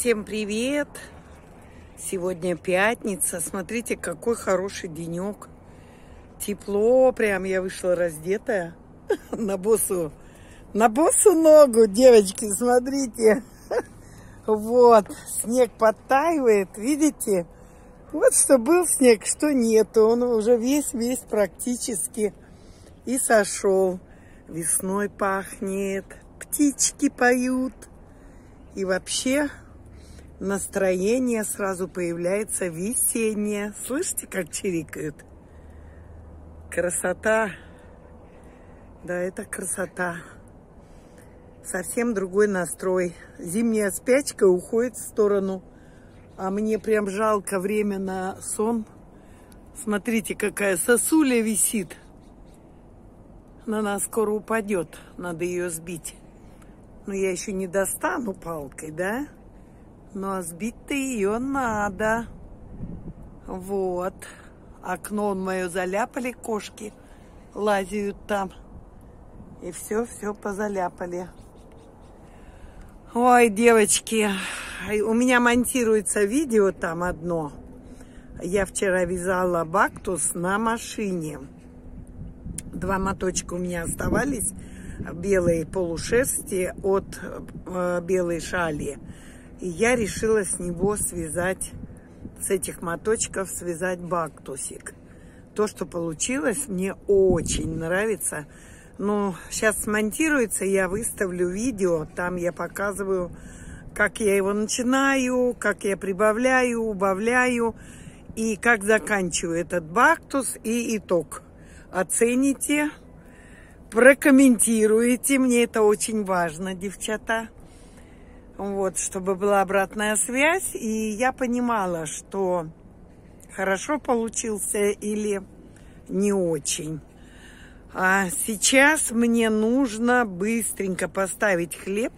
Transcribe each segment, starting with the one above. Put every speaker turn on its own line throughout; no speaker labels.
Всем привет! Сегодня пятница. Смотрите, какой хороший денек. Тепло прям. Я вышла раздетая на босу. На босу ногу, девочки, смотрите. Вот, снег подтаивает, видите? Вот что был снег, что нету. Он уже весь-весь практически и сошел. Весной пахнет, птички поют. И вообще настроение сразу появляется весеннее. Слышите, как чирикают? Красота. Да, это красота. Совсем другой настрой. Зимняя спячка уходит в сторону. А мне прям жалко время на сон. Смотрите, какая сосуля висит. Она скоро упадет. Надо ее сбить. Но я еще не достану палкой, да? Но сбить-то ее надо. Вот. Окно мое заляпали кошки. Лазят там. И все-все позаляпали. Ой, девочки, у меня монтируется видео там одно. Я вчера вязала бактус на машине. Два моточка у меня оставались белой полушерсти от э, белой шали. И я решила с него связать, с этих моточков связать бактусик. То, что получилось, мне очень нравится. Ну, сейчас смонтируется, я выставлю видео, там я показываю, как я его начинаю, как я прибавляю, убавляю и как заканчиваю этот бактус и итог. Оцените, прокомментируете. Мне это очень важно, девчата. Вот, чтобы была обратная связь. И я понимала, что хорошо получился или не очень. А сейчас мне нужно быстренько поставить хлеб,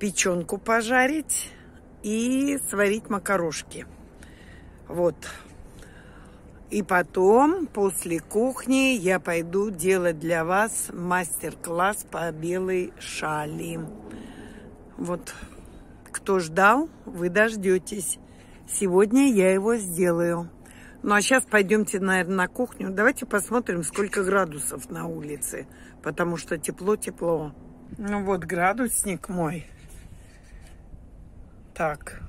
печенку пожарить и сварить макарошки. Вот, и потом, после кухни, я пойду делать для вас мастер-класс по белой шали. Вот, кто ждал, вы дождетесь. Сегодня я его сделаю. Ну, а сейчас пойдемте, наверное, на кухню. Давайте посмотрим, сколько градусов на улице. Потому что тепло-тепло. Ну, вот градусник мой. Так,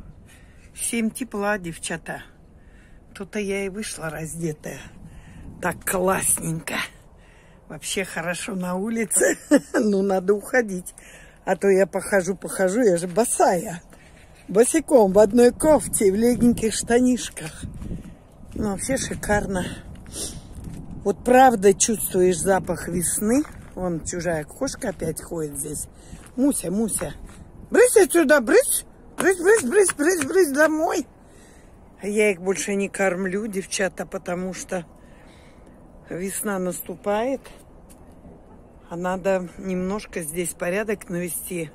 7 тепла, девчата. Тут-то я и вышла раздетая. Так классненько. Вообще хорошо на улице. ну, надо уходить. А то я похожу, похожу, я же босая. Босиком, в одной кофте, в легеньких штанишках. Ну, вообще шикарно. Вот правда чувствуешь запах весны. Вон чужая кошка опять ходит здесь. Муся, Муся. Брысь отсюда, брысь. Брысь, брысь, брысь, брысь, брысь домой. Я их больше не кормлю, девчата, потому что весна наступает. А надо немножко здесь порядок навести.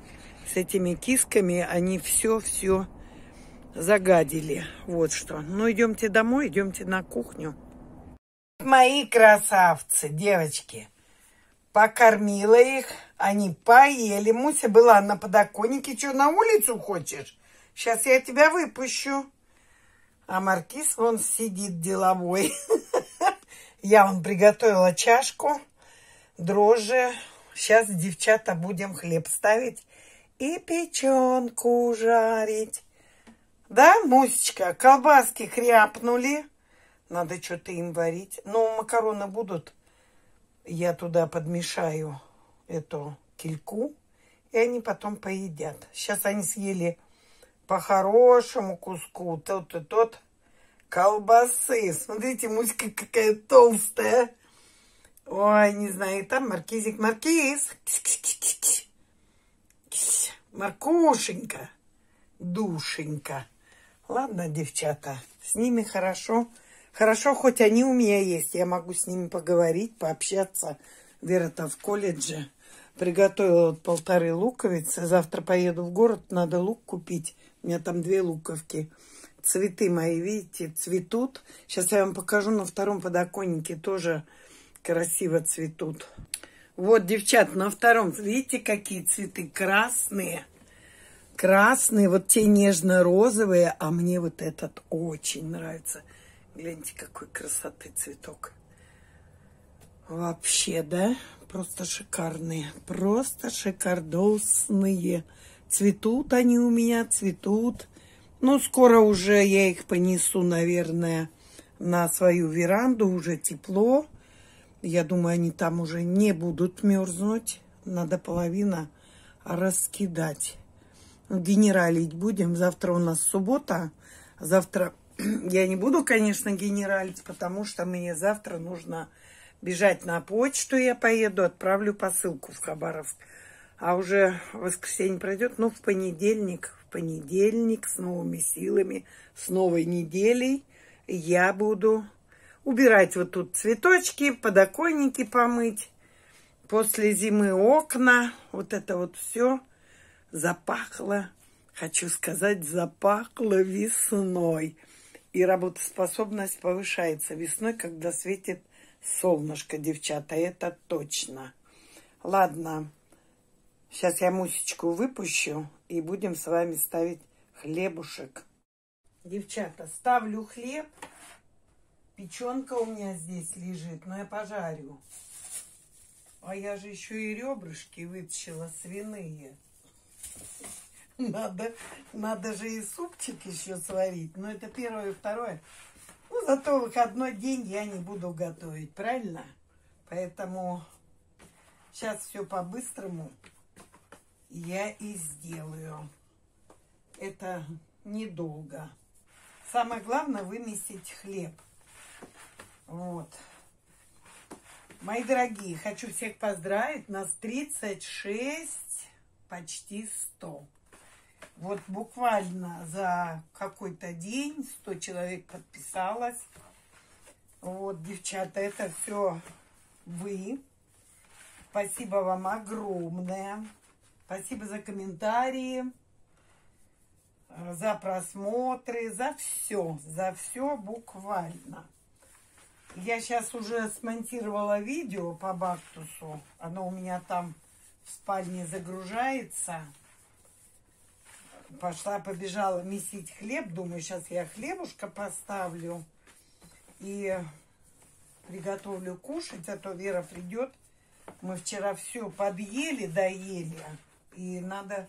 С этими кисками они все-все загадили. Вот что. Ну, идемте домой, идемте на кухню. Мои красавцы, девочки. Покормила их, они поели. Муся была на подоконнике. Что, на улицу хочешь? Сейчас я тебя выпущу. А маркиз вон сидит деловой. Я вам приготовила чашку, дрожжи. Сейчас, девчата, будем хлеб ставить и печенку жарить. Да, Мусечка, колбаски хряпнули. Надо что-то им варить. Ну, макароны будут. Я туда подмешаю эту кильку, и они потом поедят. Сейчас они съели по хорошему куску, тот и тот колбасы. Смотрите, муська какая толстая. Ой, не знаю, там маркизик, маркиз. Маркушенька, душенька. Ладно, девчата, с ними хорошо. Хорошо, хоть они у меня есть. Я могу с ними поговорить, пообщаться. Вера-то в колледже. Приготовила вот полторы луковицы. Завтра поеду в город, надо лук купить. У меня там две луковки. Цветы мои, видите, цветут. Сейчас я вам покажу на втором подоконнике. Тоже красиво цветут. Вот, девчат, на втором, видите, какие цветы красные. красные, вот те нежно-розовые, а мне вот этот очень нравится. Гляньте, какой красоты цветок. Вообще, да? Просто шикарные. Просто шикардосные. Цветут они у меня, цветут. Ну, скоро уже я их понесу, наверное, на свою веранду. Уже тепло. Я думаю, они там уже не будут мерзнуть. Надо половина раскидать. Генералить будем. Завтра у нас суббота. Завтра я не буду, конечно, генералить, потому что мне завтра нужно бежать на почту. Я поеду, отправлю посылку в Хабаровск. А уже воскресенье пройдет, ну, в понедельник, в понедельник с новыми силами, с новой неделей я буду убирать вот тут цветочки, подоконники помыть. После зимы окна, вот это вот все запахло, хочу сказать, запахло весной. И работоспособность повышается весной, когда светит солнышко, девчата, это точно. Ладно, сейчас я мусечку выпущу и будем с вами ставить хлебушек. Девчата, ставлю хлеб. Печенка у меня здесь лежит, но я пожарю. А я же еще и ребрышки вытащила свиные. Надо, надо же и супчик еще сварить. Но это первое и второе. Ну, зато выходной день я не буду готовить, правильно? Поэтому сейчас все по-быстрому я и сделаю. Это недолго. Самое главное вымесить хлеб. Вот. Мои дорогие, хочу всех поздравить. Нас 36, почти 100. Вот буквально за какой-то день 100 человек подписалось. Вот, девчата, это все вы. Спасибо вам огромное. Спасибо за комментарии, за просмотры, за все, за все буквально. Я сейчас уже смонтировала видео по бактусу. Оно у меня там в спальне загружается. Пошла, побежала месить хлеб. Думаю, сейчас я хлебушка поставлю. И приготовлю кушать, а то Вера придет. Мы вчера все подъели, доели. И надо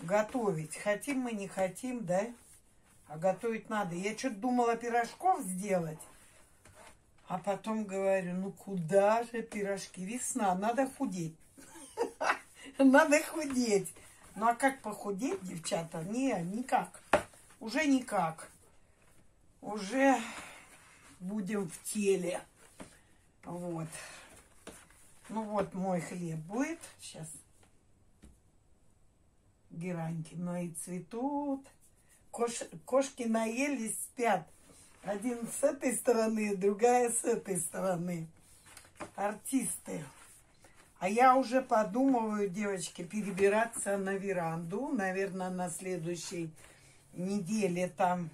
готовить. Хотим мы, не хотим, да? А готовить надо. Я что-то думала пирожков сделать. А потом говорю, ну куда же пирожки? Весна, надо худеть. Надо худеть. Ну а как похудеть, девчата? Не, никак. Уже никак. Уже будем в теле. Вот. Ну вот мой хлеб будет. Сейчас. Гераньки мои цветут. Кош, кошки наелись, спят. Один с этой стороны, другая с этой стороны. Артисты. А я уже подумываю, девочки, перебираться на веранду. Наверное, на следующей неделе там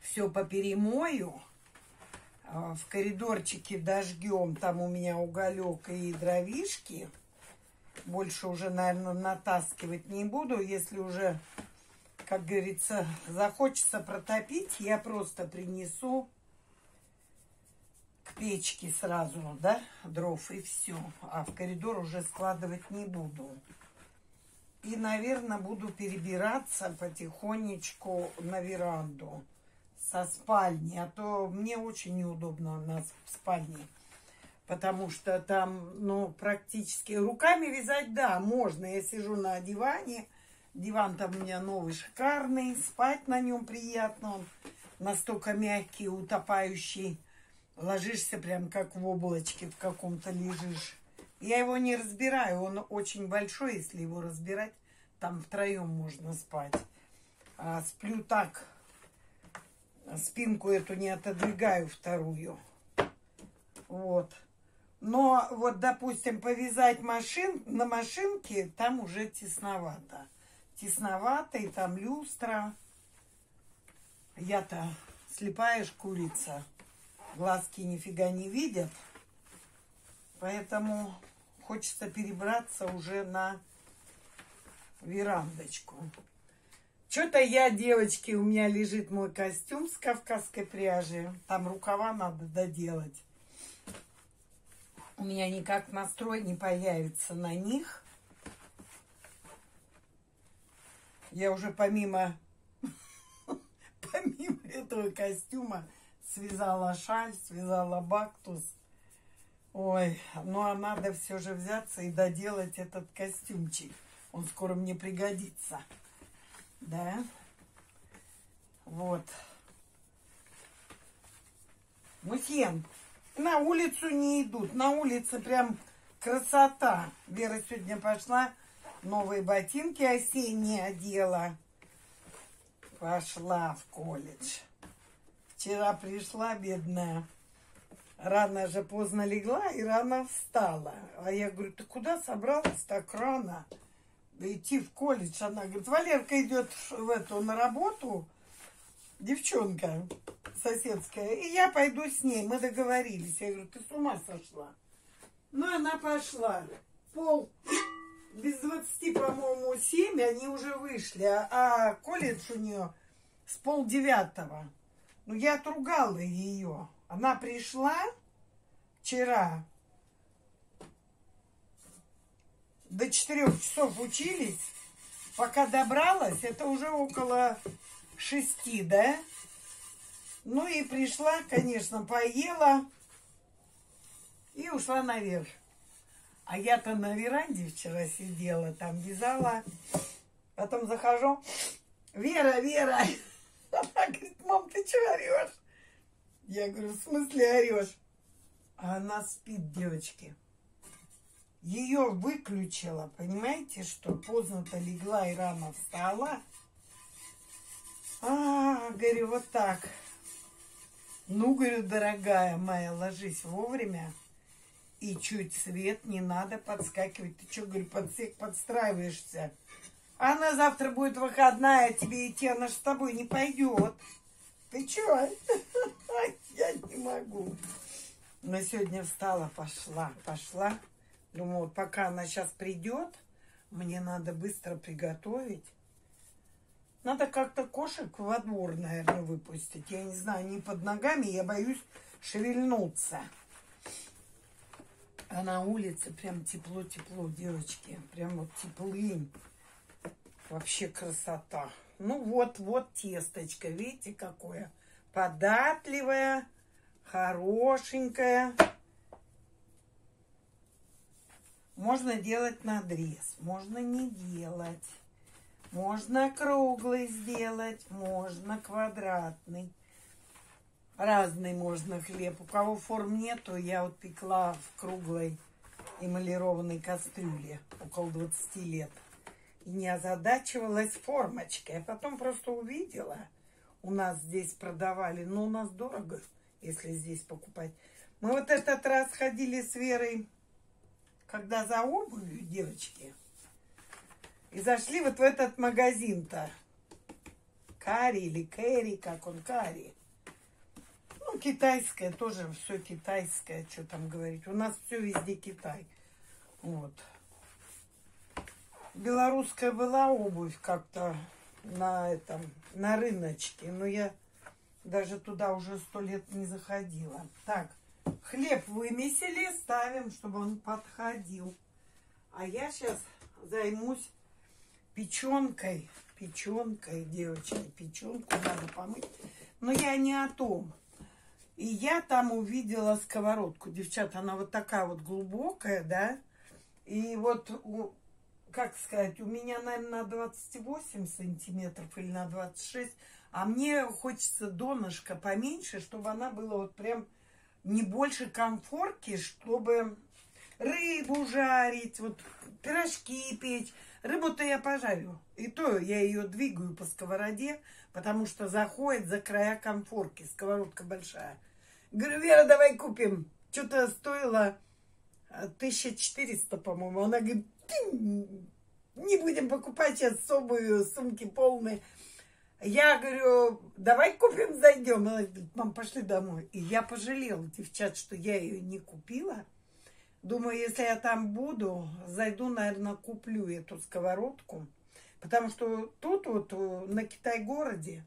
все поперемою. А, в коридорчике дождем. Там у меня уголек и дровишки. Больше уже, наверное, натаскивать не буду. Если уже как говорится, захочется протопить, я просто принесу к печке сразу, да, дров и все. А в коридор уже складывать не буду. И, наверное, буду перебираться потихонечку на веранду со спальни. А то мне очень неудобно у нас в спальне. Потому что там, ну, практически руками вязать, да, можно. Я сижу на диване, Диван там у меня новый, шикарный. Спать на нем приятно. Он настолько мягкий, утопающий. Ложишься прям как в облачке в каком-то лежишь. Я его не разбираю. Он очень большой, если его разбирать. Там втроем можно спать. А сплю так. Спинку эту не отодвигаю вторую. Вот. Но вот, допустим, повязать машин, на машинке там уже тесновато тесновато, и там люстра. Я-то слепая курица. Глазки нифига не видят. Поэтому хочется перебраться уже на верандочку. Что-то я, девочки, у меня лежит мой костюм с кавказской пряжи. Там рукава надо доделать. У меня никак настрой не появится на них. Я уже помимо, помимо этого костюма связала шаль, связала бактус. Ой, ну а надо все же взяться и доделать этот костюмчик. Он скоро мне пригодится. Да? Вот. Мусьен, на улицу не идут. На улице прям красота. Вера сегодня пошла, новые ботинки осенние одела. Пошла в колледж. Вчера пришла, бедная. Рано же поздно легла и рано встала. А я говорю, ты куда собралась так рано? идти в колледж. Она говорит, Валерка идет в эту на работу, девчонка соседская, и я пойду с ней. Мы договорились. Я говорю, ты с ума сошла? Ну, она пошла. Пол без 20, по-моему, 7 они уже вышли, а колледж у нее с пол девятого. Ну, я отругала ее. Она пришла вчера, до четырех часов учились, пока добралась, это уже около шести, да? Ну и пришла, конечно, поела и ушла наверх. А я-то на веранде вчера сидела, там вязала. Потом захожу, Вера, Вера. Она говорит, мам, ты что орешь? Я говорю, в смысле орешь? А она спит, девочки ее выключила, понимаете, что поздно-то легла и рано встала. А, говорю, вот так. Ну, говорю, дорогая моя, ложись вовремя. И чуть свет, не надо подскакивать. Ты что, говорю, под всех подстраиваешься? Она завтра будет выходная, тебе идти, она же с тобой не пойдет. Ты что? Я не могу. Но сегодня встала, пошла, пошла. Думаю, пока она сейчас придет, мне надо быстро приготовить. Надо как-то кошек во двор, наверное, выпустить. Я не знаю, они под ногами, я боюсь шевельнуться. А на улице прям тепло-тепло, девочки. Прям вот теплынь. Вообще красота. Ну вот, вот тесточка. Видите, какое податливое, хорошенькое. Можно делать надрез, можно не делать. Можно круглый сделать, можно квадратный. Разный можно хлеб. У кого форм нету, я вот пекла в круглой эмалированной кастрюле около 20 лет. И не озадачивалась формочкой. А потом просто увидела. У нас здесь продавали. Но у нас дорого, если здесь покупать. Мы вот этот раз ходили с Верой когда за обувью, девочки, и зашли вот в этот магазин-то. Кари или Кэрри, как он, Кари. Ну, китайское, тоже все китайское, что там говорить. У нас все везде Китай. Вот. Белорусская была обувь как-то на этом, на рыночке, но я даже туда уже сто лет не заходила. Так, Хлеб вымесили, ставим, чтобы он подходил. А я сейчас займусь печенкой. Печенкой, девочки, печенку надо помыть. Но я не о том. И я там увидела сковородку. Девчата, она вот такая вот глубокая, да. И вот, как сказать, у меня, наверное, на 28 сантиметров или на 26. А мне хочется донышко поменьше, чтобы она была вот прям не больше комфорки, чтобы рыбу жарить, вот пирожки печь. Рыбу-то я пожарю. И то я ее двигаю по сковороде, потому что заходит за края комфорки. Сковородка большая. Говорю, Вера, давай купим. Что-то стоило 1400, по-моему. Она говорит, не будем покупать сейчас особые сумки полные. Я говорю, давай купим, зайдем. Она говорит, мам, пошли домой. И я пожалела, девчат, что я ее не купила. Думаю, если я там буду, зайду, наверное, куплю эту сковородку. Потому что тут вот э, на Китай-городе,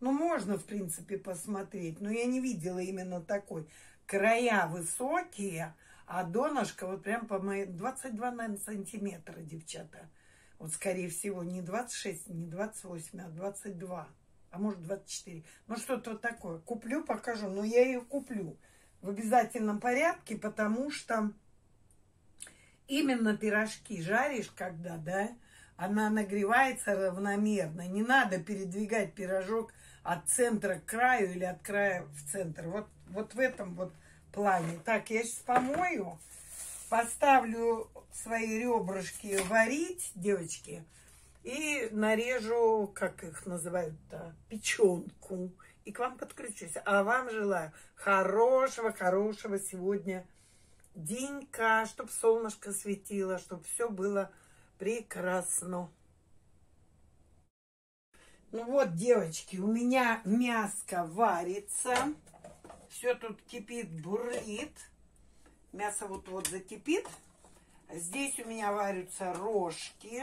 ну, можно, в принципе, посмотреть, но я не видела именно такой. Края высокие, а донышко вот прям по моей... 22, наверное, сантиметра, девчата. Вот, скорее всего, не 26, не 28, а 22. А может, 24. Ну, что-то вот такое. Куплю, покажу. Но я ее куплю в обязательном порядке, потому что именно пирожки жаришь, когда, да, она нагревается равномерно. Не надо передвигать пирожок от центра к краю или от края в центр. Вот, вот в этом вот плане. Так, я сейчас помою, поставлю свои ребрышки варить, девочки, и нарежу, как их называют-то, печенку. И к вам подключусь. А вам желаю хорошего, хорошего сегодня денька, чтобы солнышко светило, чтобы все было прекрасно. Ну вот, девочки, у меня мяско варится. Все тут кипит, бурлит. Мясо вот-вот закипит. Здесь у меня варятся рожки.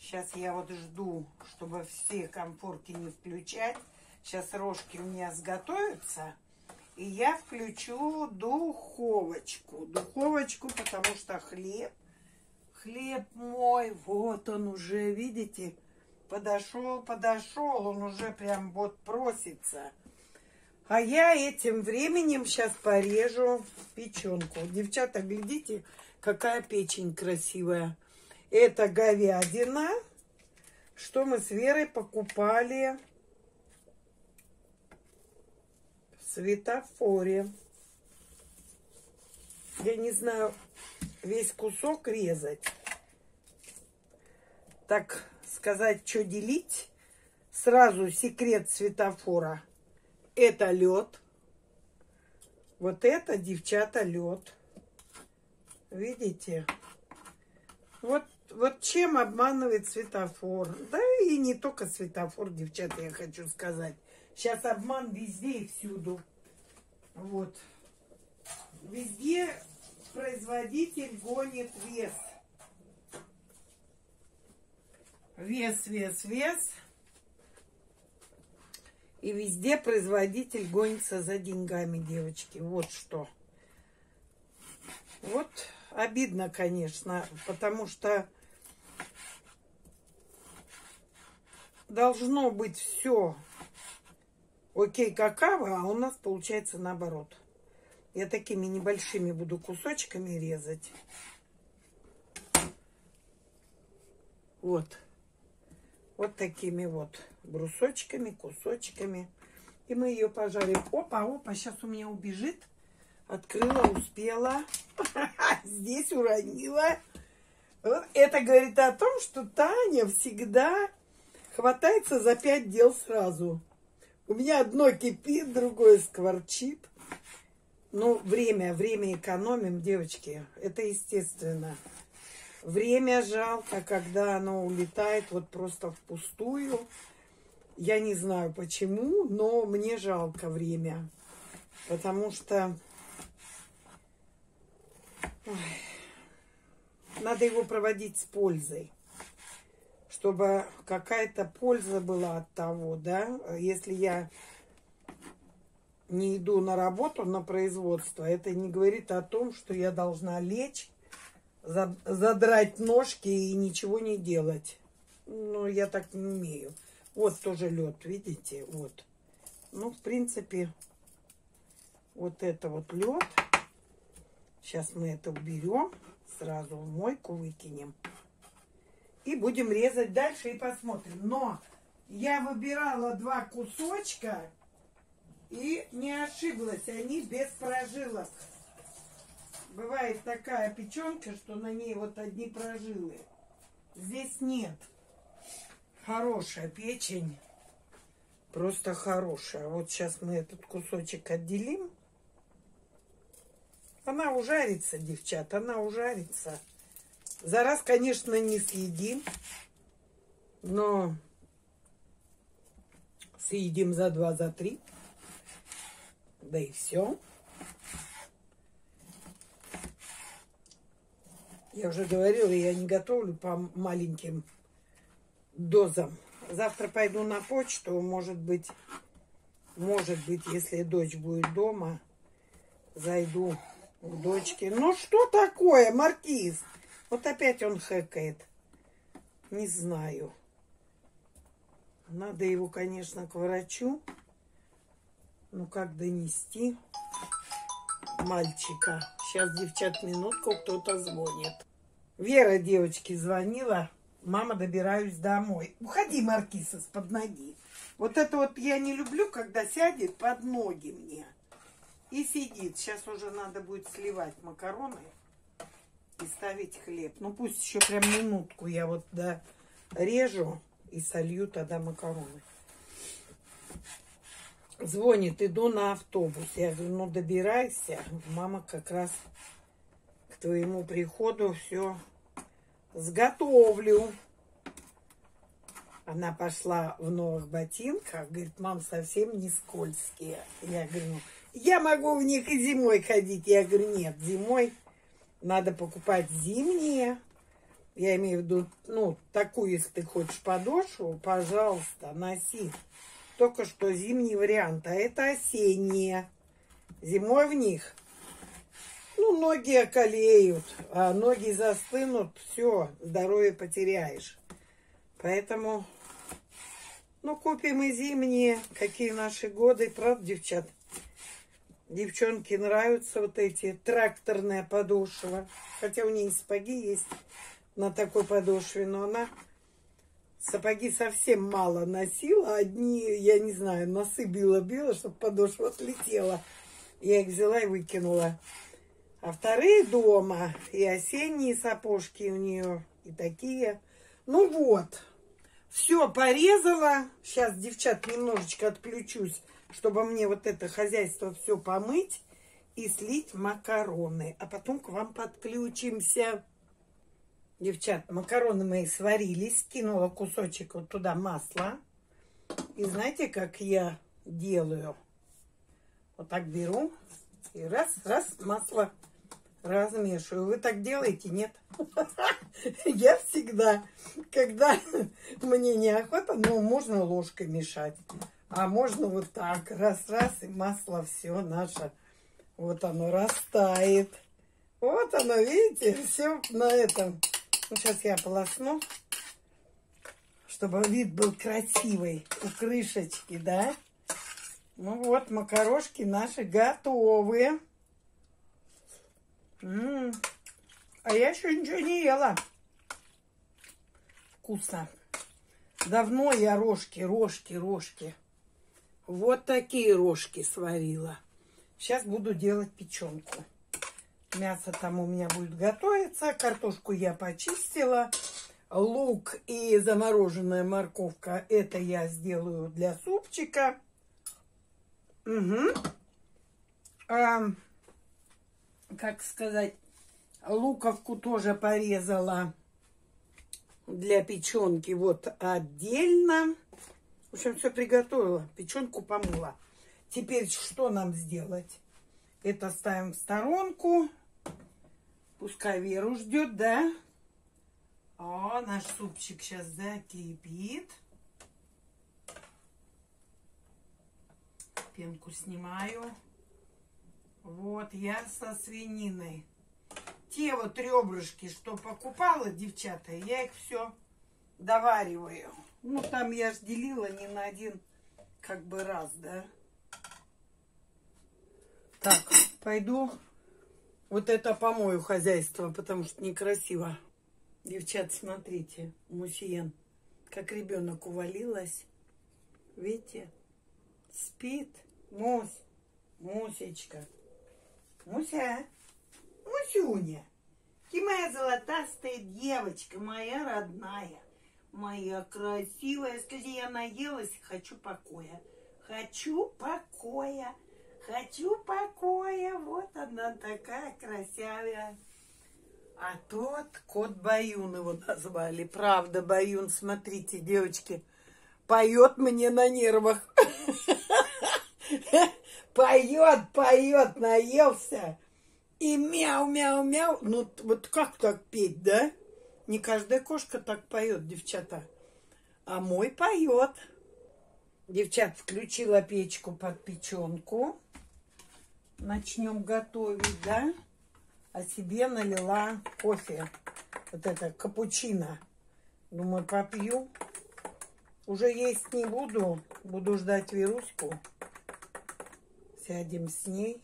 Сейчас я вот жду, чтобы все комфорки не включать. Сейчас рожки у меня сготовятся. И я включу духовочку. Духовочку, потому что хлеб, хлеб мой, вот он уже, видите, подошел, подошел, он уже прям вот просится. А я этим временем сейчас порежу печенку. Девчата, глядите, какая печень красивая. Это говядина, что мы с Верой покупали светофоре. Я не знаю, весь кусок резать. Так сказать, что делить. Сразу секрет светофора. Это лед. Вот это, девчата, лед. Видите? Вот, вот чем обманывает светофор. Да и не только светофор, девчата, я хочу сказать. Сейчас обман везде и всюду. Вот. Везде производитель гонит вес. Вес, вес, вес. И везде производитель гонится за деньгами, девочки. Вот что. Вот обидно, конечно, потому что должно быть все окей какао, а у нас получается наоборот. Я такими небольшими буду кусочками резать. Вот. Вот такими вот брусочками, кусочками. И мы ее пожарим. Опа, опа, сейчас у меня убежит. Открыла, успела. Здесь уронила. Это говорит о том, что Таня всегда хватается за пять дел сразу. У меня одно кипит, другое скворчит. Ну, время, время экономим, девочки. Это естественно. Время жалко, когда оно улетает вот просто впустую. Я не знаю почему, но мне жалко время. Потому что ой, надо его проводить с пользой чтобы какая-то польза была от того, да, если я не иду на работу, на производство, это не говорит о том, что я должна лечь, задрать ножки и ничего не делать. Ну, я так не умею. Вот тоже лед, видите, вот. Ну, в принципе, вот это вот лед. Сейчас мы это уберем, сразу в мойку выкинем. И будем резать дальше и посмотрим. Но я выбирала два кусочка и не ошиблась. Они без прожилок. Бывает такая печенка, что на ней вот одни прожилы. Здесь нет. Хорошая печень. Просто хорошая. Вот сейчас мы этот кусочек отделим. Она ужарится, девчат, она ужарится. За раз, конечно, не съедим, но съедим за два, за три. Да и все. Я уже говорила, я не готовлю по маленьким дозам. Завтра пойду на почту, может быть, может быть, если дочь будет дома, зайду к дочке. Ну что такое, Маркиз? Вот опять он хэкает. Не знаю. Надо его, конечно, к врачу. Ну как донести мальчика? Сейчас, девчат, минутку, кто-то звонит. Вера девочки звонила. Мама, добираюсь домой. Уходи, Маркиз, из-под ноги. Вот это вот я не люблю, когда сядет под ноги мне. И сидит. Сейчас уже надо будет сливать макароны и ставить хлеб. Ну пусть еще прям минутку я вот да, режу и солью тогда макароны. Звонит, иду на автобус. Я говорю, ну добирайся. Мама как раз к твоему приходу все сготовлю. Она пошла в новых ботинках, говорит, мам, совсем не скользкие. Я говорю, «Ну, я могу в них и зимой ходить. Я говорю, нет, зимой надо покупать зимние. Я имею в виду, ну, такую, если ты хочешь подошву, пожалуйста, носи. Только что зимний вариант, а это осенние. Зимой в них, ну, ноги околеют, а ноги застынут, все, здоровье потеряешь. Поэтому, ну, купим и зимние, какие наши годы, правда, девчат? Девчонке нравятся вот эти тракторная подошва. Хотя у нее сапоги есть на такой подошве, но она сапоги совсем мало носила. Одни, я не знаю, носы била-била, чтобы подошва отлетела. Я их взяла и выкинула. А вторые дома. И осенние сапожки у нее, и такие. Ну вот. Все порезала. Сейчас, девчат, немножечко отключусь чтобы мне вот это хозяйство все помыть и слить макароны. А потом к вам подключимся. Девчат, макароны мои сварились. Кинула кусочек вот туда масла. И знаете, как я делаю? Вот так беру и раз, раз, масло размешиваю. Вы так делаете? Нет? Я всегда, когда мне неохота, ну, можно ложкой мешать. А можно вот так, раз-раз, и масло все наше, вот оно растает. Вот оно, видите, все на этом. Ну, сейчас я полосну, чтобы вид был красивый у крышечки, да? Ну вот, макарошки наши готовы. М -м -м. А я еще ничего не ела. Вкусно. Давно я рожки, рожки, рожки. Вот такие рожки сварила. Сейчас буду делать печенку. Мясо там у меня будет готовиться. Картошку я почистила. Лук и замороженная морковка. Это я сделаю для супчика. Угу. А, как сказать, луковку тоже порезала для печенки. Вот отдельно. В общем, все приготовила. Печенку помыла. Теперь что нам сделать? Это ставим в сторонку. Пускай Веру ждет, да? О, наш супчик сейчас закипит. Пенку снимаю. Вот, я со свининой. Те вот ребрышки, что покупала, девчата, я их все довариваю. Ну, там я ж делила не на один как бы раз, да. Так, пойду вот это помою хозяйство, потому что некрасиво. Девчат, смотрите, Мусиен, как ребенок увалилась. Видите? Спит. Мусь, Мусечка. Муся, Мусюня. Ты моя золотастая девочка, моя родная. Моя красивая, скажи, я наелась, хочу покоя. Хочу покоя. Хочу покоя. Вот она такая красивая. А тот кот Баюн его назвали. Правда, Баюн, смотрите, девочки, поет мне на нервах. Поет, поет, наелся. И мяу-мяу-мяу. Ну, вот как так петь, да? Не каждая кошка так поет, девчата. А мой поет. Девчат, включила печку под печенку. Начнем готовить, да? А себе налила кофе. Вот это капучино. Думаю, попью. Уже есть не буду. Буду ждать Веруську. Сядем с ней.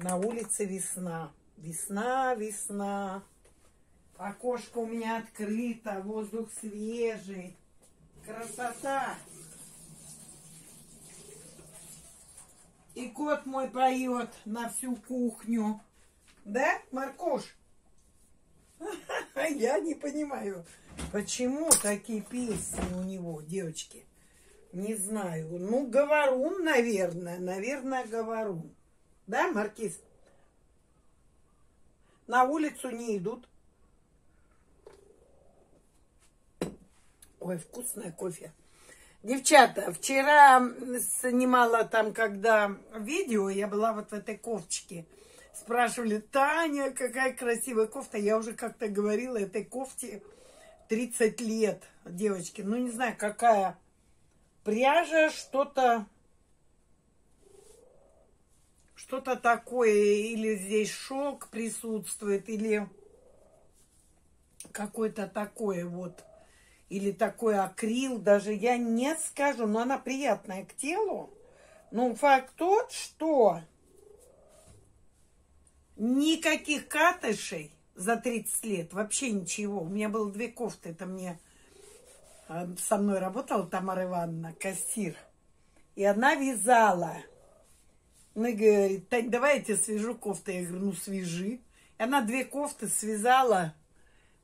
На улице весна. Весна, весна. Окошко у меня открыто, воздух свежий. Красота. И кот мой поет на всю кухню. Да, Маркуш? Я не понимаю, почему такие песни у него, девочки. Не знаю. Ну, говорун, наверное. Наверное, говорун. Да, Маркиз? На улицу не идут. Ой, вкусное кофе. Девчата, вчера снимала там, когда видео, я была вот в этой кофточке. Спрашивали, Таня, какая красивая кофта. Я уже как-то говорила, этой кофте 30 лет, девочки. Ну, не знаю, какая пряжа, что-то что-то такое, или здесь шелк присутствует, или какой-то такой вот, или такой акрил, даже я не скажу, но она приятная к телу. Но факт тот, что никаких катышей за 30 лет, вообще ничего. У меня было две кофты, это мне а, со мной работала Тамара Ивановна, кассир. И она вязала – она говорит, Тань, давай я тебе свяжу кофту. Я говорю, ну свяжи. И она две кофты связала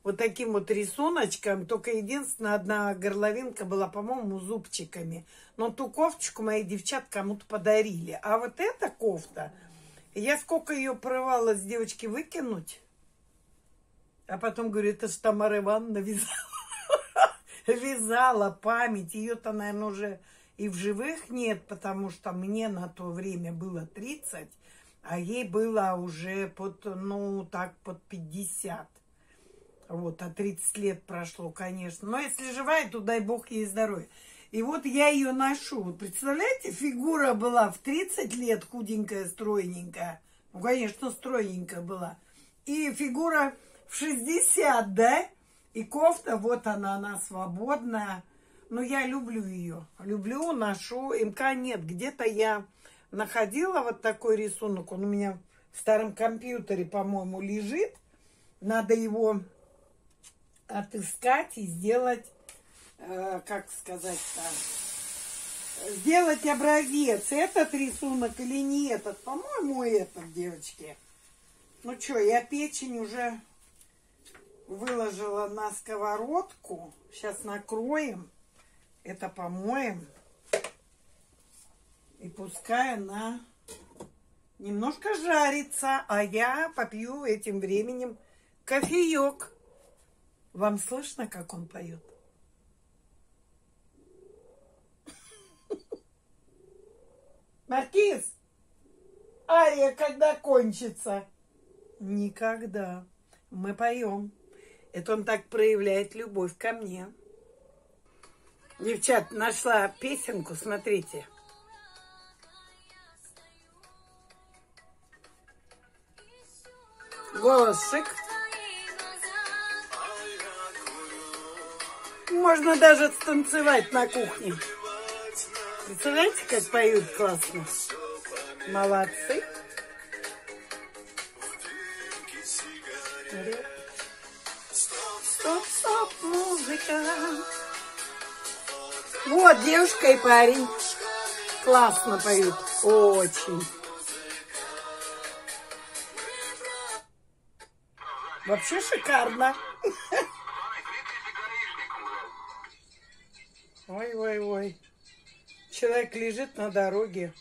вот таким вот рисуночком. Только единственная одна горловинка была, по-моему, зубчиками. Но ту кофточку мои девчат кому-то подарили. А вот эта кофта, я сколько ее порывала с девочки выкинуть. А потом говорю, это ж Тамара Ивановна вязала. Вязала память. Ее-то, наверное, уже и в живых нет, потому что мне на то время было 30, а ей было уже под, ну, так, под 50. Вот, а 30 лет прошло, конечно. Но если живая, то дай бог ей здоровья. И вот я ее ношу. Представляете, фигура была в 30 лет худенькая, стройненькая. Ну, конечно, стройненькая была. И фигура в 60, да? И кофта, вот она, она свободная. Но я люблю ее. Люблю, ношу. МК нет. Где-то я находила вот такой рисунок. Он у меня в старом компьютере, по-моему, лежит. Надо его отыскать и сделать, э, как сказать-то, сделать образец. Этот рисунок или не этот? По-моему, этот, девочки. Ну что, я печень уже выложила на сковородку. Сейчас накроем это помоем. И пускай она немножко жарится, а я попью этим временем кофеек. Вам слышно, как он поет? Маркиз, ария когда кончится? Никогда. Мы поем. Это он так проявляет любовь ко мне. Девчат, нашла песенку, смотрите. Голосик. Можно даже танцевать на кухне. Представляете, как поют классно? Молодцы. Стоп, стоп, музыка. Вот девушка и парень. Классно поют. Очень. Вообще шикарно. Ой-ой-ой. Человек лежит на дороге.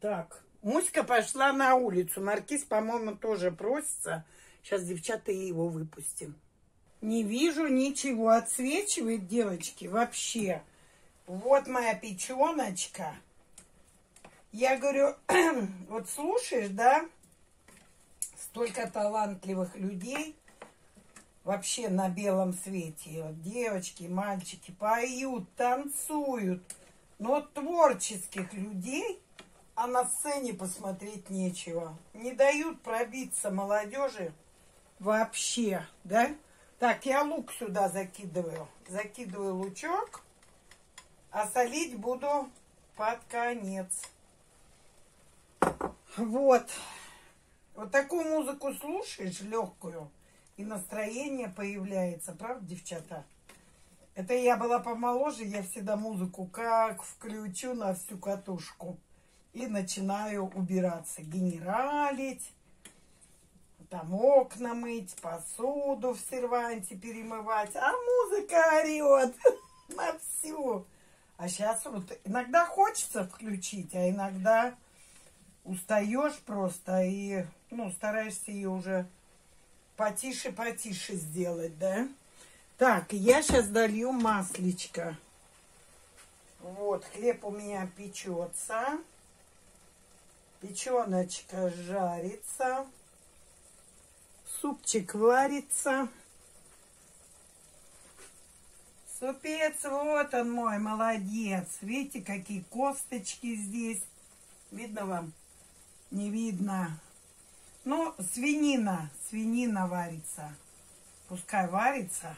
Так, Муська пошла на улицу. Маркиз, по-моему, тоже просится. Сейчас, девчата, и его выпустим. Не вижу ничего. Отсвечивает, девочки, вообще. Вот моя печеночка. Я говорю, вот слушаешь, да, столько талантливых людей вообще на белом свете. Вот девочки, мальчики поют, танцуют. Но творческих людей, а на сцене посмотреть нечего. Не дают пробиться молодежи вообще, да? Так, я лук сюда закидываю. Закидываю лучок, а солить буду под конец. Вот. Вот такую музыку слушаешь, легкую, и настроение появляется, правда, девчата? Это я была помоложе, я всегда музыку как включу на всю катушку. И начинаю убираться, генералить, там окна мыть, посуду в серванте перемывать. А музыка орет на всю. А сейчас вот иногда хочется включить, а иногда устаешь просто и, ну, стараешься ее уже потише-потише сделать, да? Так, я сейчас долью маслечко. Вот, хлеб у меня печется. Печеночка жарится. Супчик варится. Супец, вот он мой, молодец. Видите, какие косточки здесь. Видно вам? Не видно. Ну, свинина, свинина варится. Пускай варится.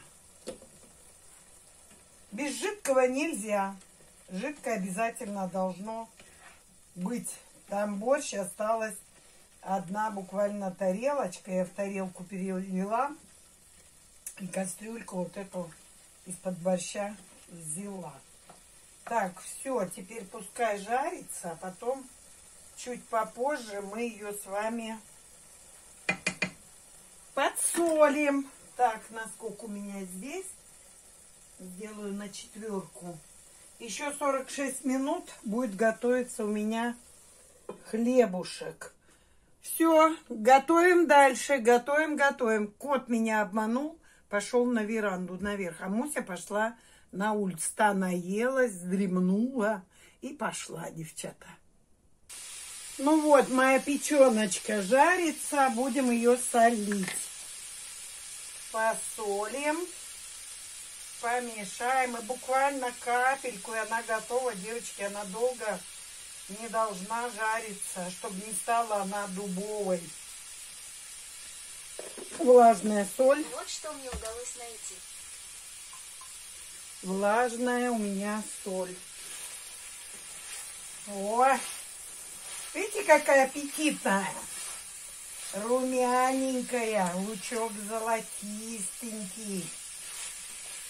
Без жидкого нельзя. Жидкое обязательно должно быть. Там борщ осталась одна буквально тарелочка. Я в тарелку перелила. И кастрюльку вот эту из-под борща взяла. Так, все, теперь пускай жарится, а потом чуть попозже мы ее с вами подсолим. Так, насколько у меня здесь. Сделаю на четверку. Еще 46 минут будет готовиться у меня хлебушек. Все, готовим дальше, готовим, готовим. Кот меня обманул пошел на веранду наверх, а Муся пошла на улицу. Та наелась, дремнула и пошла, девчата. Ну вот, моя печеночка жарится, будем ее солить. Посолим, помешаем, и буквально капельку, и она готова, девочки, она долго не должна жариться, чтобы не стала она дубовой влажная соль.
Вот что мне удалось найти.
Влажная у меня соль. О, видите, какая аппетитная. Румяненькая, лучок золотистенький.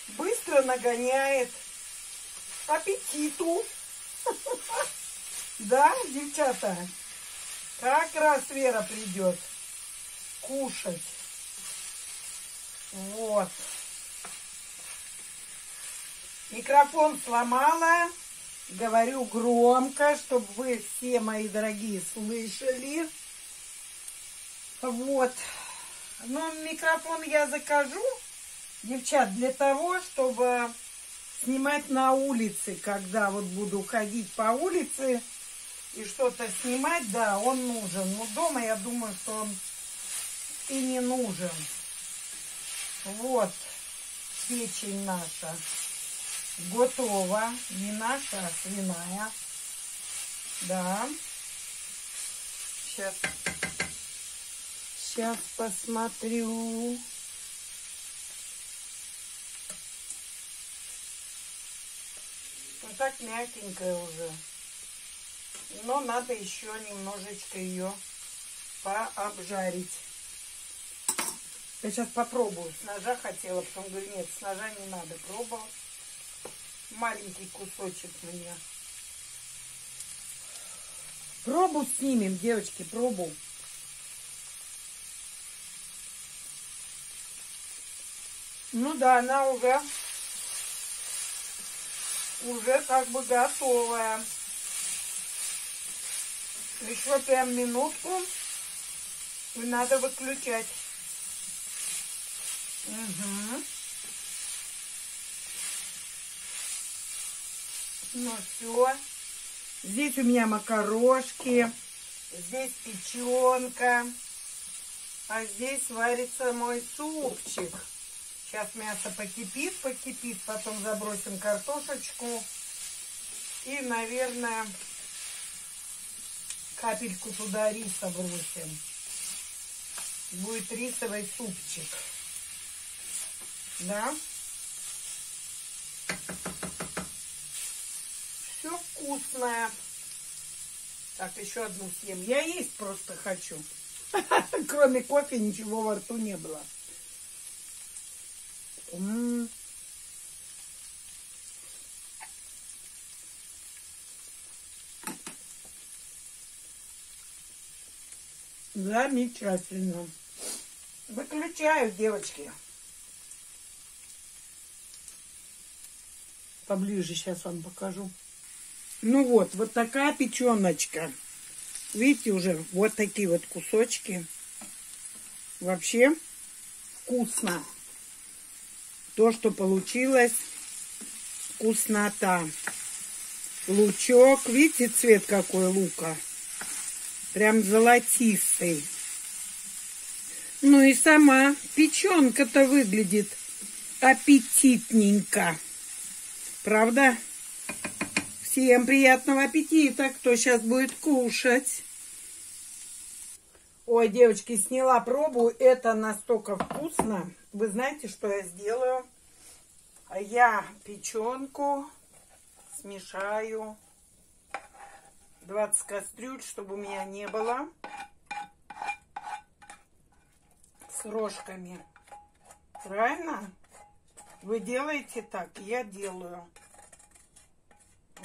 Быстро нагоняет аппетиту. Да, девчата? Как раз Вера придет кушать. Вот. Микрофон сломала. Говорю громко, чтобы вы все мои дорогие слышали. Вот. Но микрофон я закажу, девчат, для того, чтобы снимать на улице, когда вот буду ходить по улице и что-то снимать, да, он нужен. Но дома я думаю, что он и не нужен. Вот печень наша готова. Не наша, свиная. Да. Сейчас. Сейчас посмотрю. Вот так мягенькая уже. Но надо еще немножечко ее пообжарить. Я сейчас попробую. С ножа хотела, потом говорю, нет, с ножа не надо. Пробовал. Маленький кусочек мне. Пробу снимем, девочки, пробу. Ну да, она уже, уже как бы готовая. Еще прям минутку и надо выключать. Угу. Ну все. Здесь у меня макарошки. Здесь печенка. А здесь варится мой супчик. Сейчас мясо покипит, покипит. Потом забросим картошечку. И, наверное, капельку туда риса бросим. Будет рисовый супчик. Да? Все вкусное. Так, еще одну съем. Я есть просто хочу. Кроме кофе ничего во рту не было. М. Замечательно. Выключаю, девочки. Поближе сейчас вам покажу. Ну вот, вот такая печеночка. Видите, уже вот такие вот кусочки. Вообще вкусно. То, что получилось, вкуснота. Лучок. Видите, цвет какой лука? Прям золотистый. Ну и сама печенка-то выглядит аппетитненько. Правда? Всем приятного аппетита, кто сейчас будет кушать. Ой, девочки, сняла пробу. Это настолько вкусно. Вы знаете, что я сделаю? Я печенку смешаю 20 кастрюль, чтобы у меня не было. С рожками. Правильно? Вы делаете так, я делаю.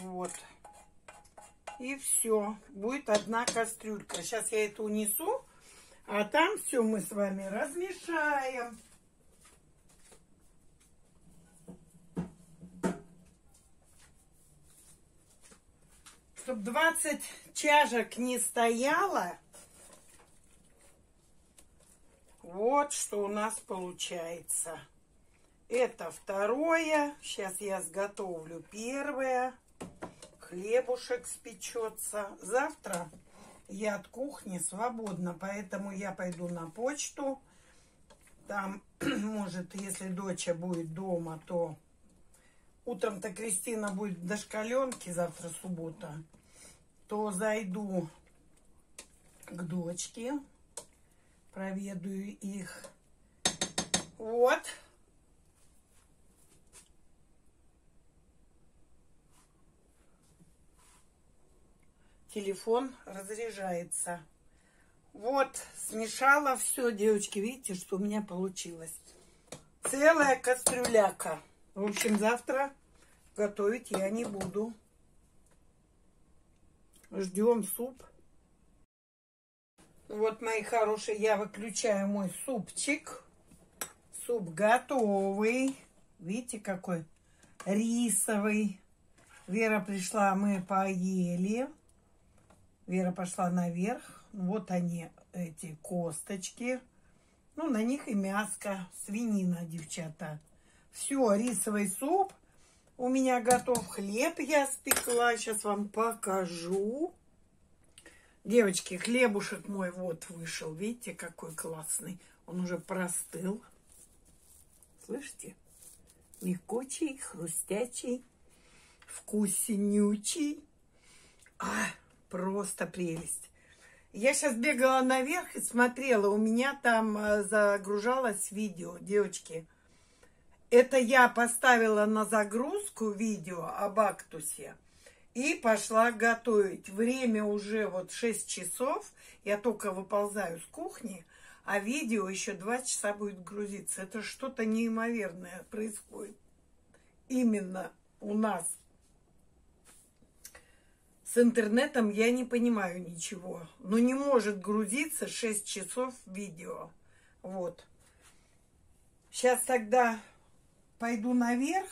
Вот. И все. Будет одна кастрюлька. Сейчас я это унесу. А там все мы с вами размешаем. Чтоб 20 чашек не стояло. Вот что у нас получается. Это второе. Сейчас я сготовлю первое. Хлебушек спечется. Завтра я от кухни свободна, поэтому я пойду на почту. Там, может, если дочь будет дома, то утром-то Кристина будет в дошкаленке, завтра суббота, то зайду к дочке, проведаю их. Вот. Телефон разряжается. Вот, смешала все, девочки. Видите, что у меня получилось? Целая кастрюляка. В общем, завтра готовить я не буду. Ждем суп. Вот, мои хорошие, я выключаю мой супчик. Суп готовый. Видите, какой рисовый. Вера пришла, мы поели. Вера пошла наверх. Вот они, эти косточки. Ну, на них и мяско, свинина, девчата. Все, рисовый суп. У меня готов хлеб, я спекла. Сейчас вам покажу. Девочки, хлебушек мой вот вышел. Видите, какой классный. Он уже простыл. Слышите? Мягкучий, хрустячий, вкуснючий. А, Просто прелесть. Я сейчас бегала наверх и смотрела, у меня там э, загружалось видео, девочки. Это я поставила на загрузку видео об актусе и пошла готовить. Время уже вот 6 часов, я только выползаю с кухни, а видео еще 2 часа будет грузиться. Это что-то неимоверное происходит именно у нас с интернетом я не понимаю ничего. Ну, не может грузиться 6 часов видео. Вот. Сейчас тогда пойду наверх,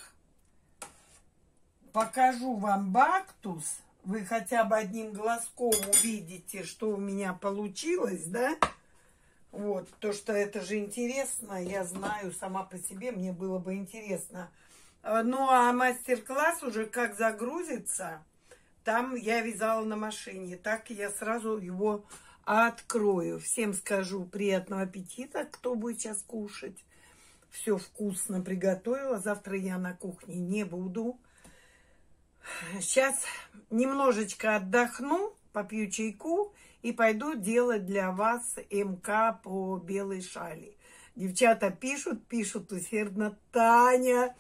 покажу вам бактус. Вы хотя бы одним глазком увидите, что у меня получилось, да? Вот, то, что это же интересно, я знаю сама по себе, мне было бы интересно Э, Ну, а мастер-класс уже как загрузится, там я вязала на машине. Так я сразу его открою. Всем скажу приятного аппетита, кто будет сейчас кушать. Все вкусно приготовила. Завтра я на кухне не буду. Сейчас немножечко отдохну, попью чайку и пойду делать для вас МК по белой шали. Девчата пишут, пишут усердно. Таня,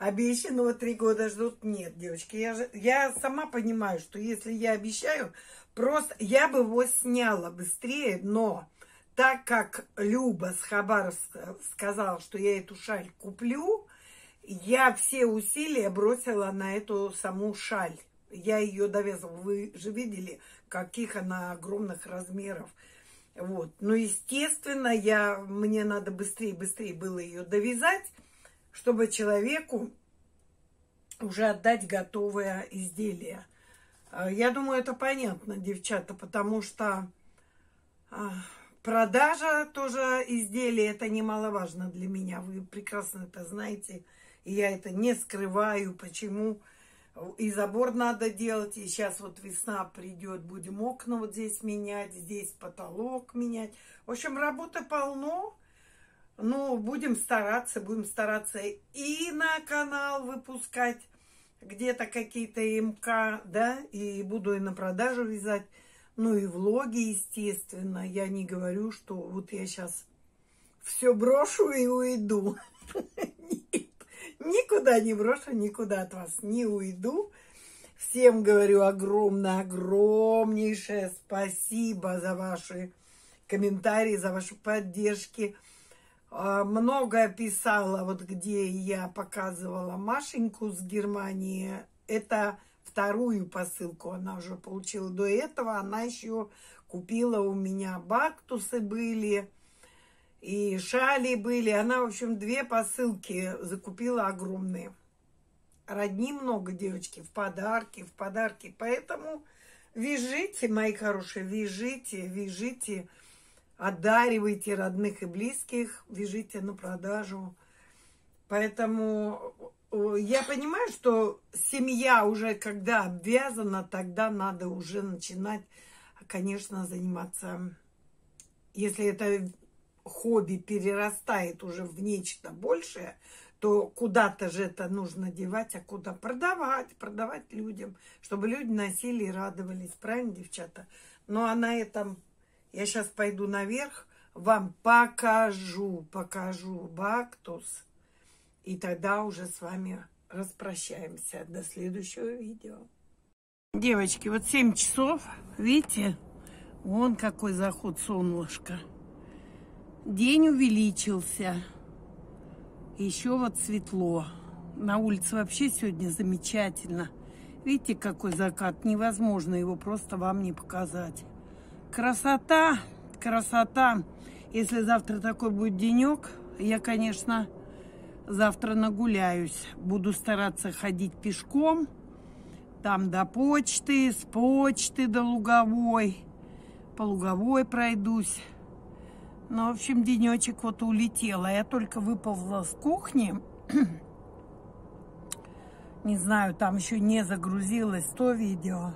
обещанного три года ждут. Нет, девочки, я, же, я сама понимаю, что если я обещаю, просто я бы его сняла быстрее, но так как Люба с Хабаровска сказала, что я эту шаль куплю, я все усилия бросила на эту саму шаль. Я ее довязывала. Вы же видели, каких она огромных размеров. Вот. Но, естественно, я, мне надо быстрее, быстрее было ее довязать, чтобы человеку уже отдать готовое изделие. А, я думаю, это понятно, девчата, потому что а, продажа тоже изделия, это немаловажно для меня. Вы прекрасно это знаете. И я это не скрываю, почему. И забор надо делать. И сейчас вот весна придет, будем окна вот здесь менять, здесь потолок менять. В общем, работы полно. Ну, будем стараться, будем стараться и на канал выпускать где-то какие-то МК, да, и буду и на продажу вязать. Ну и влоги, естественно. Я не говорю, что вот я сейчас все брошу и уйду. Никуда не брошу, никуда от вас не уйду. Всем говорю огромное, огромнейшее спасибо за ваши комментарии, за ваши поддержки. А, много писала, вот где я показывала Машеньку с Германии. Это вторую посылку она уже получила. До этого она еще купила у меня бактусы были и шали были. Она, в общем, две посылки закупила огромные. Родни много, девочки, в подарки, в подарки. Поэтому вяжите, мои хорошие, вяжите, вяжите, одаривайте родных и близких, вяжите на продажу. Поэтому э, я понимаю, что семья уже когда обвязана, тогда надо уже начинать, конечно, заниматься, если это хобби перерастает уже в нечто большее, то куда-то же это нужно девать, а куда продавать, продавать людям, чтобы люди носили и радовались. Правильно, девчата? Ну, а на этом я сейчас пойду наверх, вам покажу, покажу бактус, и тогда уже с вами распрощаемся. До следующего видео. Девочки, вот 7 часов, видите, вон какой заход солнышка. День увеличился. Еще вот светло. На улице вообще сегодня замечательно. Видите, какой закат? Невозможно его просто вам не показать. Красота, красота. Если завтра такой будет денек, я, конечно, завтра нагуляюсь. Буду стараться ходить пешком. Там до почты, с почты до луговой. По луговой пройдусь. Ну, в общем, денечек вот улетел. А я только выползла с кухни. Не знаю, там еще не загрузилось то видео.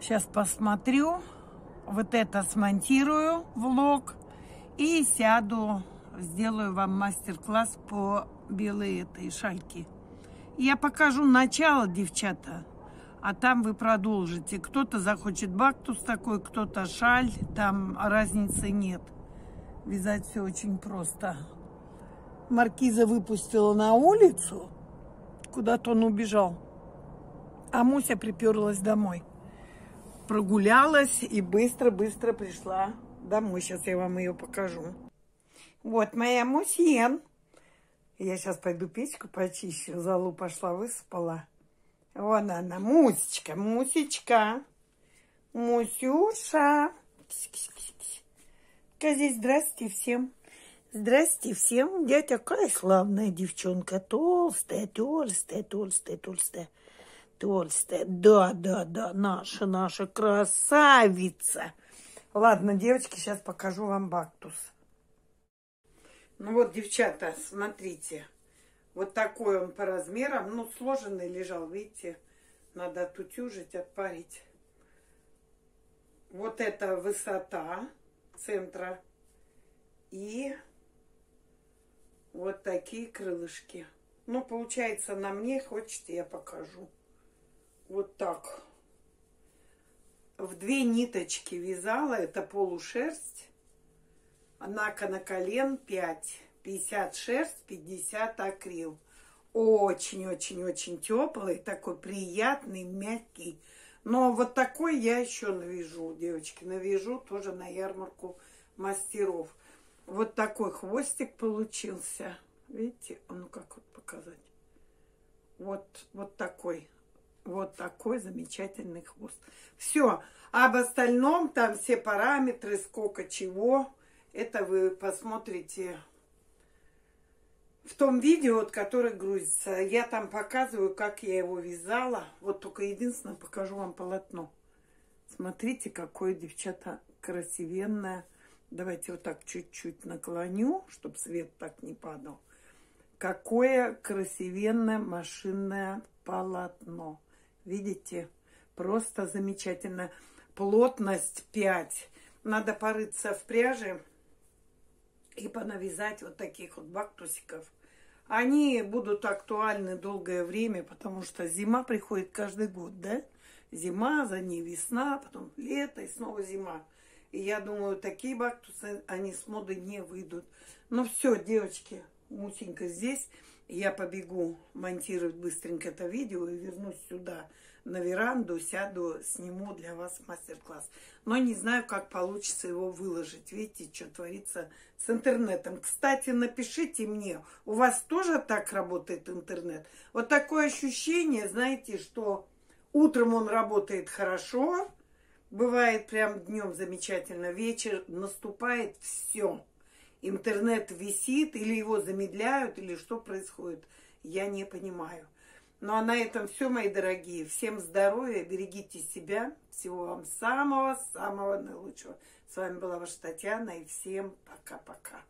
Сейчас посмотрю. Вот это смонтирую, влог. И сяду, сделаю вам мастер-класс по белой этой шальке. Я покажу начало, девчата а там вы продолжите. Кто-то захочет бактус такой, кто-то шаль, там разницы нет. Вязать все очень просто. Маркиза выпустила на улицу, куда-то он убежал, а Муся приперлась домой. Прогулялась и быстро-быстро пришла домой. Сейчас я вам ее покажу. Вот моя Мусьен. Я сейчас пойду печку почищу. Залу пошла, высыпала. Вон она, Мусечка, Мусечка. Мусюша. Скажи здрасте всем. Здрасте всем. Я такая славная девчонка. Толстая, толстая, толстая, толстая. Толстая. Да, да, да. Наша, наша красавица. Ладно, девочки, сейчас покажу вам бактус. Ну вот, девчата, смотрите. Вот такой он по размерам. Ну, сложенный лежал, видите. Надо отутюжить, отпарить. Вот это высота центра. И вот такие крылышки. Ну, получается, на мне, хочете, я покажу. Вот так. В две ниточки вязала, это полушерсть. Нака на колен 5. 50 шерсть, 50 акрил. Очень-очень-очень теплый, такой приятный, мягкий. Но вот такой я еще навяжу, девочки. Навяжу тоже на ярмарку мастеров. Вот такой хвостик получился. Видите, ну как вот показать? Вот, вот такой. Вот такой замечательный хвост. Все. Об остальном, там все параметры, сколько чего, это вы посмотрите в том видео, вот, которое грузится. Я там показываю, как я его вязала. Вот только единственное, покажу вам полотно. Смотрите, какое, девчата, красивенное. Давайте вот так чуть-чуть наклоню, чтобы свет так не падал. Какое красивенное машинное полотно. Видите? Просто замечательно. Плотность 5. Надо порыться в пряже и понавязать вот таких вот бактусиков. Они будут актуальны долгое время, потому что зима приходит каждый год, да? Зима, за ней весна, потом лето и снова зима. И я думаю, такие бактусы, они с моды не выйдут. Ну все, девочки, Мусенька здесь. Я побегу монтировать быстренько это видео и вернусь сюда на веранду, сяду, сниму для вас мастер-класс. Но не знаю, как получится его выложить. Видите, что творится с интернетом. Кстати, напишите мне, у вас тоже так работает интернет? Вот такое ощущение, знаете, что утром он работает хорошо, бывает прям днем замечательно, вечер наступает все. Интернет висит, или его замедляют, или что происходит, я не понимаю. Ну а на этом все, мои дорогие. Всем здоровья, берегите себя. Всего вам самого-самого наилучшего. С вами была ваша Татьяна и всем пока-пока.